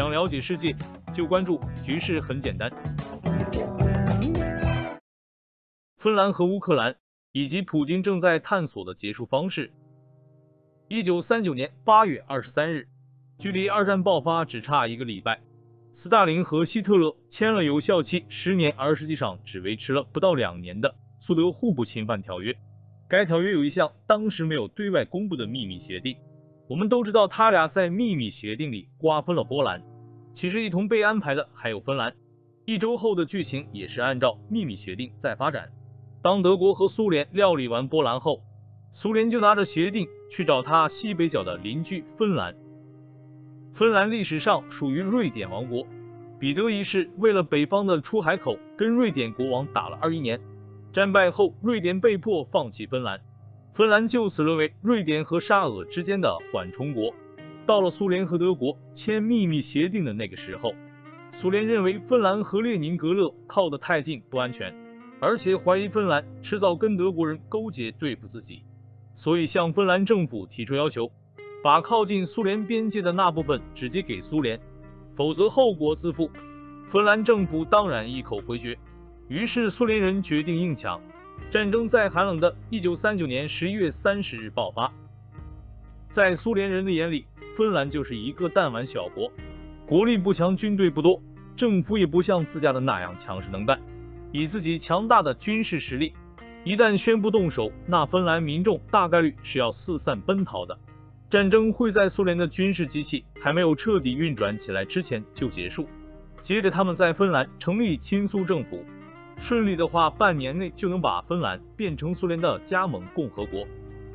想了解世界，就关注局势很简单。芬兰和乌克兰以及普京正在探索的结束方式。一九三九年八月二十三日，距离二战爆发只差一个礼拜，斯大林和希特勒签了有效期十年而实际上只维持了不到两年的苏德互不侵犯条约。该条约有一项当时没有对外公布的秘密协定。我们都知道，他俩在秘密协定里瓜分了波兰。其实一同被安排的还有芬兰。一周后的剧情也是按照秘密协定在发展。当德国和苏联料理完波兰后，苏联就拿着协定去找他西北角的邻居芬兰。芬兰历史上属于瑞典王国。彼得一世为了北方的出海口，跟瑞典国王打了二一年。战败后，瑞典被迫放弃芬兰。芬兰就此沦为瑞典和沙俄之间的缓冲国。到了苏联和德国签秘密协定的那个时候，苏联认为芬兰和列宁格勒靠得太近不安全，而且怀疑芬兰迟早跟德国人勾结对付自己，所以向芬兰政府提出要求，把靠近苏联边界的那部分直接给苏联，否则后果自负。芬兰政府当然一口回绝，于是苏联人决定硬抢。战争在寒冷的1939年11月30日爆发。在苏联人的眼里，芬兰就是一个弹丸小国，国力不强，军队不多，政府也不像自家的那样强势能干。以自己强大的军事实力，一旦宣布动手，那芬兰民众大概率是要四散奔逃的。战争会在苏联的军事机器还没有彻底运转起来之前就结束。接着，他们在芬兰成立亲苏政府。顺利的话，半年内就能把芬兰变成苏联的加盟共和国。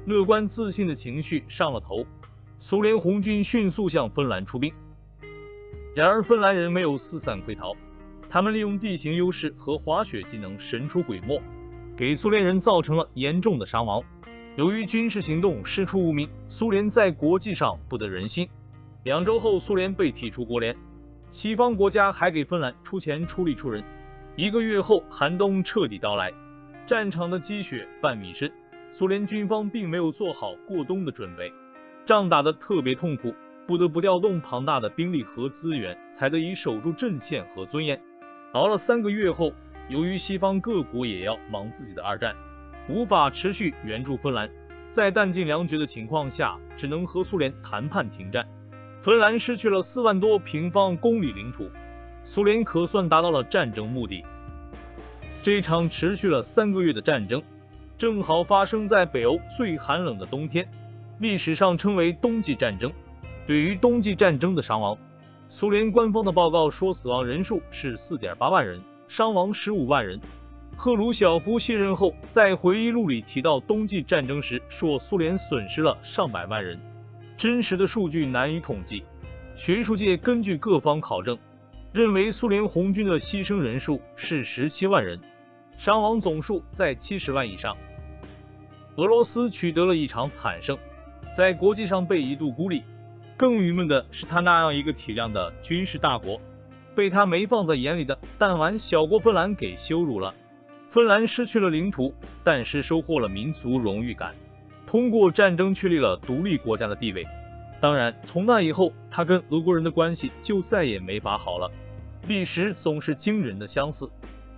乐观自信的情绪上了头，苏联红军迅速向芬兰出兵。然而，芬兰人没有四散溃逃，他们利用地形优势和滑雪技能神出鬼没，给苏联人造成了严重的伤亡。由于军事行动师出无名，苏联在国际上不得人心。两周后，苏联被踢出国联，西方国家还给芬兰出钱出力出人。一个月后，寒冬彻底到来，战场的积雪半米深，苏联军方并没有做好过冬的准备，仗打得特别痛苦，不得不调动庞大的兵力和资源，才得以守住阵线和尊严。熬了三个月后，由于西方各国也要忙自己的二战，无法持续援助芬兰，在弹尽粮绝的情况下，只能和苏联谈判停战。芬兰失去了四万多平方公里领土。苏联可算达到了战争目的。这场持续了三个月的战争，正好发生在北欧最寒冷的冬天，历史上称为冬季战争。对于冬季战争的伤亡，苏联官方的报告说死亡人数是四点八万人，伤亡十五万人。赫鲁晓夫卸任后，在回忆录里提到冬季战争时，说苏联损失了上百万人。真实的数据难以统计，学术界根据各方考证。认为苏联红军的牺牲人数是十七万人，伤亡总数在七十万以上。俄罗斯取得了一场惨胜，在国际上被一度孤立。更郁闷的是，他那样一个体量的军事大国，被他没放在眼里的弹丸小国芬兰给羞辱了。芬兰失去了领土，但是收获了民族荣誉感，通过战争确立了独立国家的地位。当然，从那以后，他跟俄国人的关系就再也没法好了。历史总是惊人的相似，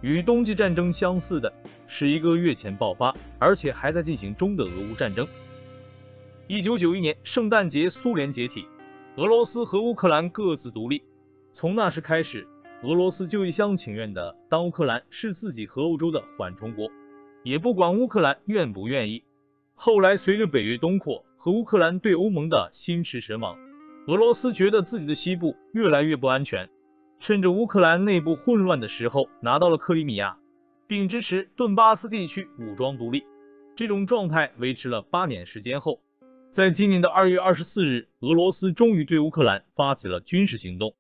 与冬季战争相似的是一个月前爆发，而且还在进行中的俄乌战争。一九九一年圣诞节，苏联解体，俄罗斯和乌克兰各自独立。从那时开始，俄罗斯就一厢情愿的当乌克兰是自己和欧洲的缓冲国，也不管乌克兰愿不愿意。后来随着北约东扩和乌克兰对欧盟的心驰神往，俄罗斯觉得自己的西部越来越不安全。趁着乌克兰内部混乱的时候，拿到了克里米亚，并支持顿巴斯地区武装独立。这种状态维持了八年时间后，在今年的二月二十四日，俄罗斯终于对乌克兰发起了军事行动。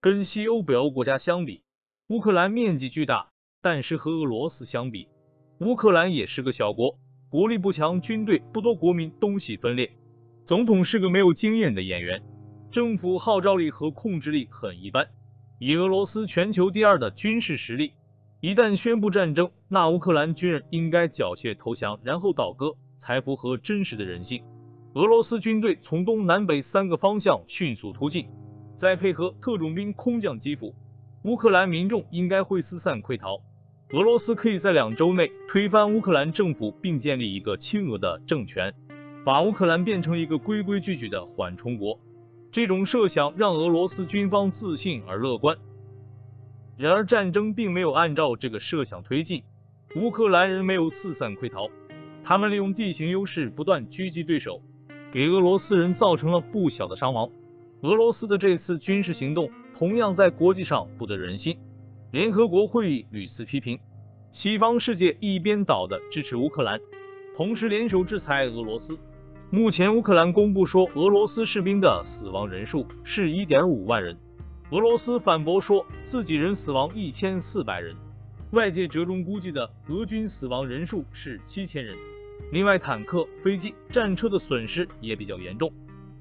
跟西欧、北欧国家相比，乌克兰面积巨大，但是和俄罗斯相比，乌克兰也是个小国，国力不强，军队不多，国民东西分裂，总统是个没有经验的演员。政府号召力和控制力很一般，以俄罗斯全球第二的军事实力，一旦宣布战争，那乌克兰军人应该缴械投降，然后倒戈，才符合真实的人性。俄罗斯军队从东南北三个方向迅速突进，再配合特种兵空降基辅，乌克兰民众应该会四散溃逃。俄罗斯可以在两周内推翻乌克兰政府，并建立一个亲俄的政权，把乌克兰变成一个规规矩矩的缓冲国。这种设想让俄罗斯军方自信而乐观。然而，战争并没有按照这个设想推进，乌克兰人没有四散溃逃，他们利用地形优势不断狙击对手，给俄罗斯人造成了不小的伤亡。俄罗斯的这次军事行动同样在国际上不得人心，联合国会议屡次批评，西方世界一边倒的支持乌克兰，同时联手制裁俄罗斯。目前，乌克兰公布说，俄罗斯士兵的死亡人数是一点五万人。俄罗斯反驳说自己人死亡一千四百人，外界折中估计的俄军死亡人数是七千人。另外，坦克、飞机、战车的损失也比较严重。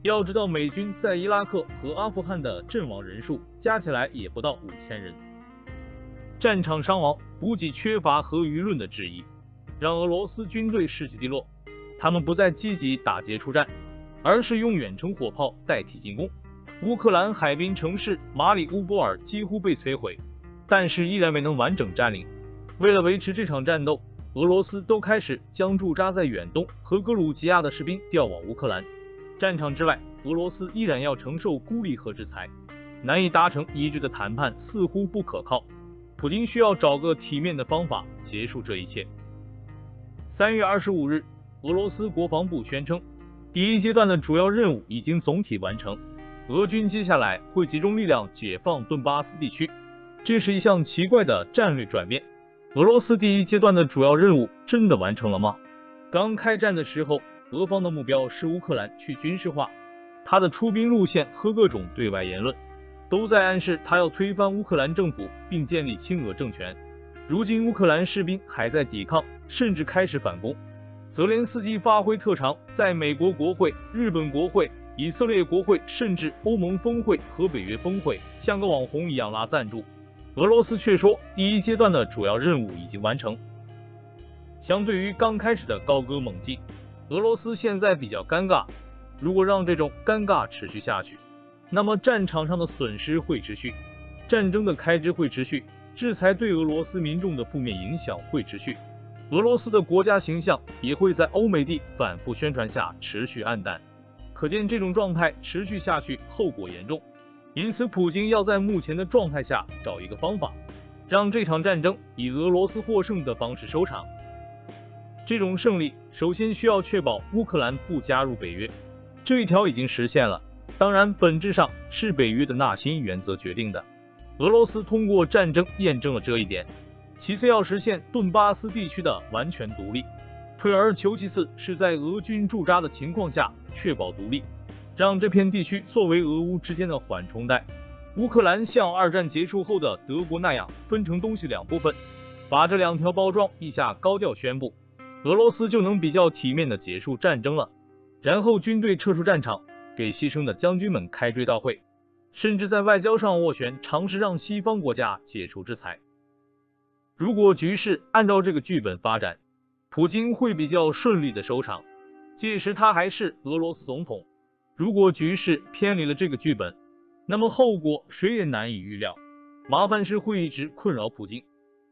要知道，美军在伊拉克和阿富汗的阵亡人数加起来也不到五千人。战场伤亡、补给缺乏和舆论的质疑，让俄罗斯军队士气低落。他们不再积极打劫出战，而是用远程火炮代替进攻。乌克兰海滨城市马里乌波尔几乎被摧毁，但是依然没能完整占领。为了维持这场战斗，俄罗斯都开始将驻扎在远东和格鲁吉亚的士兵调往乌克兰。战场之外，俄罗斯依然要承受孤立和制裁，难以达成一致的谈判似乎不可靠。普京需要找个体面的方法结束这一切。三月二十五日，俄罗斯国防部宣称，第一阶段的主要任务已经总体完成。俄军接下来会集中力量解放顿巴斯地区，这是一项奇怪的战略转变。俄罗斯第一阶段的主要任务真的完成了吗？刚开战的时候，俄方的目标是乌克兰去军事化，他的出兵路线和各种对外言论都在暗示他要推翻乌克兰政府并建立亲俄政权。如今乌克兰士兵还在抵抗，甚至开始反攻。泽连斯基发挥特长，在美国国会、日本国会。以色列国会甚至欧盟峰会和北约峰会像个网红一样拉赞助，俄罗斯却说第一阶段的主要任务已经完成。相对于刚开始的高歌猛进，俄罗斯现在比较尴尬。如果让这种尴尬持续下去，那么战场上的损失会持续，战争的开支会持续，制裁对俄罗斯民众的负面影响会持续，俄罗斯的国家形象也会在欧美地反复宣传下持续暗淡。可见这种状态持续下去，后果严重。因此，普京要在目前的状态下找一个方法，让这场战争以俄罗斯获胜的方式收场。这种胜利首先需要确保乌克兰不加入北约，这一条已经实现了。当然，本质上是北约的纳新原则决定的。俄罗斯通过战争验证了这一点。其次，要实现顿巴斯地区的完全独立。退而求其次，是在俄军驻扎的情况下确保独立，让这片地区作为俄乌之间的缓冲带。乌克兰像二战结束后的德国那样分成东西两部分，把这两条包装一下高调宣布，俄罗斯就能比较体面的结束战争了。然后军队撤出战场，给牺牲的将军们开追悼会，甚至在外交上斡旋，尝试让西方国家解除制裁。如果局势按照这个剧本发展，普京会比较顺利的收场，届时他还是俄罗斯总统。如果局势偏离了这个剧本，那么后果谁也难以预料。麻烦事会一直困扰普京，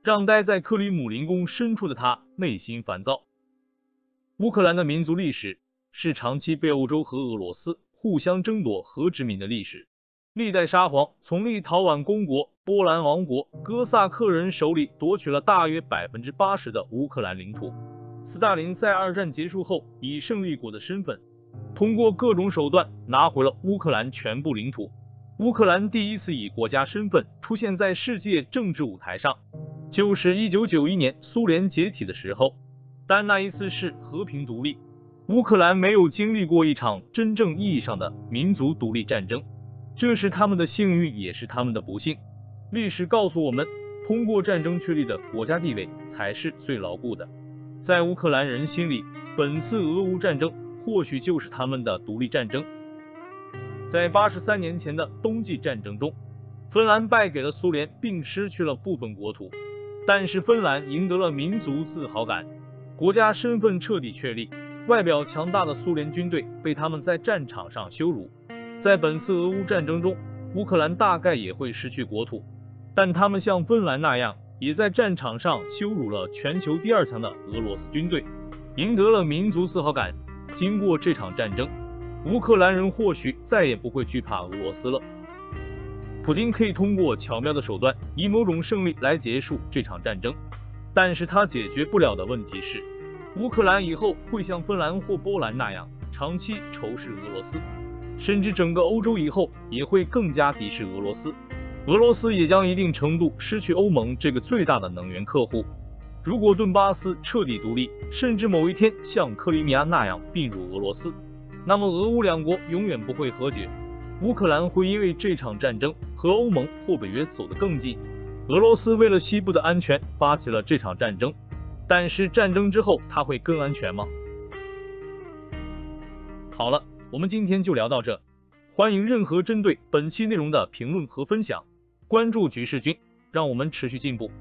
让待在克里姆林宫深处的他内心烦躁。乌克兰的民族历史是长期被欧洲和俄罗斯互相争夺和殖民的历史，历代沙皇从立陶宛公国。波兰王国哥萨克人手里夺取了大约百分之八十的乌克兰领土。斯大林在二战结束后以胜利国的身份，通过各种手段拿回了乌克兰全部领土。乌克兰第一次以国家身份出现在世界政治舞台上，就是一九九一年苏联解体的时候。但那一次是和平独立，乌克兰没有经历过一场真正意义上的民族独立战争，这是他们的幸运，也是他们的不幸。历史告诉我们，通过战争确立的国家地位才是最牢固的。在乌克兰人心里，本次俄乌战争或许就是他们的独立战争。在八十三年前的冬季战争中，芬兰败给了苏联，并失去了部分国土，但是芬兰赢得了民族自豪感，国家身份彻底确立。外表强大的苏联军队被他们在战场上羞辱。在本次俄乌战争中。乌克兰大概也会失去国土。但他们像芬兰那样，也在战场上羞辱了全球第二强的俄罗斯军队，赢得了民族自豪感。经过这场战争，乌克兰人或许再也不会惧怕俄罗斯了。普京可以通过巧妙的手段，以某种胜利来结束这场战争，但是他解决不了的问题是，乌克兰以后会像芬兰或波兰那样长期仇视俄罗斯，甚至整个欧洲以后也会更加敌视俄罗斯，俄罗斯也将一定程度失去欧盟这个最大的能源客户。如果顿巴斯彻底独立，甚至某一天像克里米亚那样并入俄罗斯，那么俄乌两国永远不会和解。乌克兰会因为这场战争和欧盟或北约走得更近。俄罗斯为了西部的安全发起了这场战争，但是战争之后它会更安全吗？好了，我们今天就聊到这。欢迎任何针对本期内容的评论和分享，关注局势君，让我们持续进步。